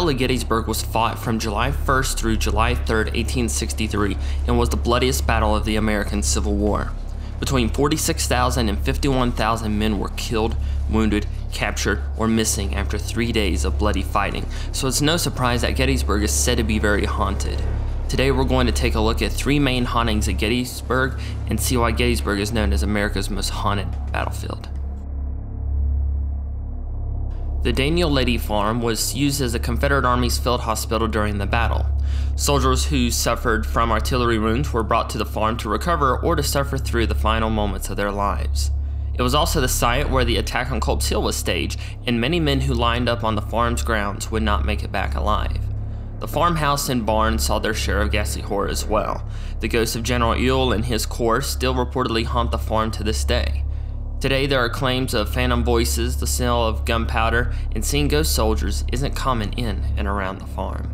Battle of Gettysburg was fought from July 1st through July 3rd, 1863, and was the bloodiest battle of the American Civil War. Between 46,000 and 51,000 men were killed, wounded, captured, or missing after three days of bloody fighting, so it's no surprise that Gettysburg is said to be very haunted. Today we're going to take a look at three main hauntings at Gettysburg and see why Gettysburg is known as America's most haunted battlefield. The Daniel Lady Farm was used as the Confederate Army's field hospital during the battle. Soldiers who suffered from artillery wounds were brought to the farm to recover or to suffer through the final moments of their lives. It was also the site where the attack on Culp's Hill was staged, and many men who lined up on the farm's grounds would not make it back alive. The farmhouse and barn saw their share of ghastly horror as well. The ghosts of General Ewell and his corps still reportedly haunt the farm to this day. Today, there are claims of phantom voices, the smell of gunpowder, and seeing ghost soldiers isn't common in and around the farm.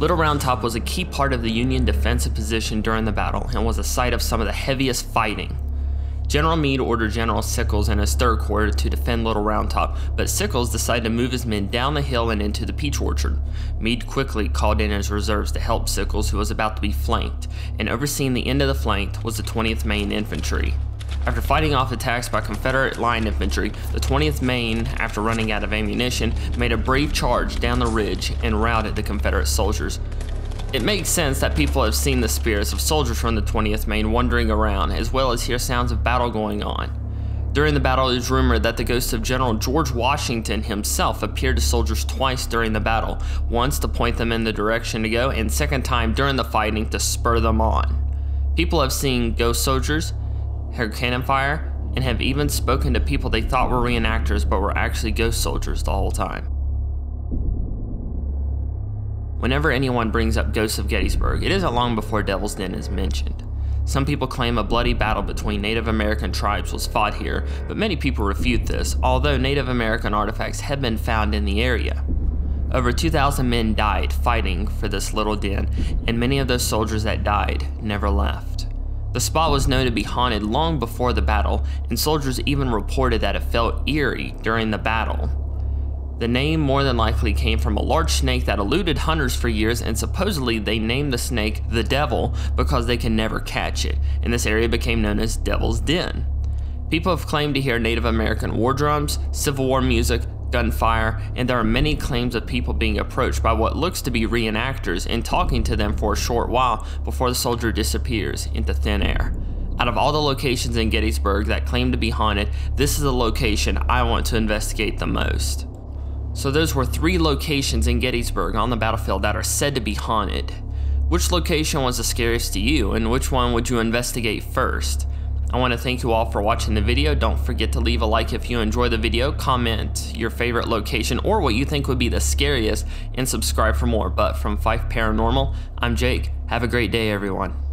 Little Round Top was a key part of the Union defensive position during the battle and was a site of some of the heaviest fighting. General Meade ordered General Sickles and his third corps to defend Little Round Top, but Sickles decided to move his men down the hill and into the peach orchard. Meade quickly called in his reserves to help Sickles, who was about to be flanked, and overseeing the end of the flank was the 20th Maine Infantry. After fighting off attacks by Confederate line infantry, the 20th Maine, after running out of ammunition, made a brave charge down the ridge and routed the Confederate soldiers. It makes sense that people have seen the spirits of soldiers from the 20th Maine wandering around, as well as hear sounds of battle going on. During the battle, it is rumored that the ghost of General George Washington himself appeared to soldiers twice during the battle, once to point them in the direction to go, and second time during the fighting to spur them on. People have seen ghost soldiers, heard cannon fire, and have even spoken to people they thought were reenactors but were actually ghost soldiers the whole time. Whenever anyone brings up Ghosts of Gettysburg, it isn't long before Devil's Den is mentioned. Some people claim a bloody battle between Native American tribes was fought here, but many people refute this, although Native American artifacts have been found in the area. Over 2,000 men died fighting for this little den, and many of those soldiers that died never left. The spot was known to be haunted long before the battle, and soldiers even reported that it felt eerie during the battle. The name more than likely came from a large snake that eluded hunters for years, and supposedly they named the snake the Devil because they can never catch it, and this area became known as Devil's Den. People have claimed to hear Native American war drums, Civil War music, gunfire, and there are many claims of people being approached by what looks to be reenactors and talking to them for a short while before the soldier disappears into thin air. Out of all the locations in Gettysburg that claim to be haunted, this is the location I want to investigate the most. So those were three locations in Gettysburg on the battlefield that are said to be haunted. Which location was the scariest to you and which one would you investigate first? I want to thank you all for watching the video. Don't forget to leave a like if you enjoy the video, comment your favorite location or what you think would be the scariest, and subscribe for more. But from Fife Paranormal, I'm Jake. Have a great day, everyone.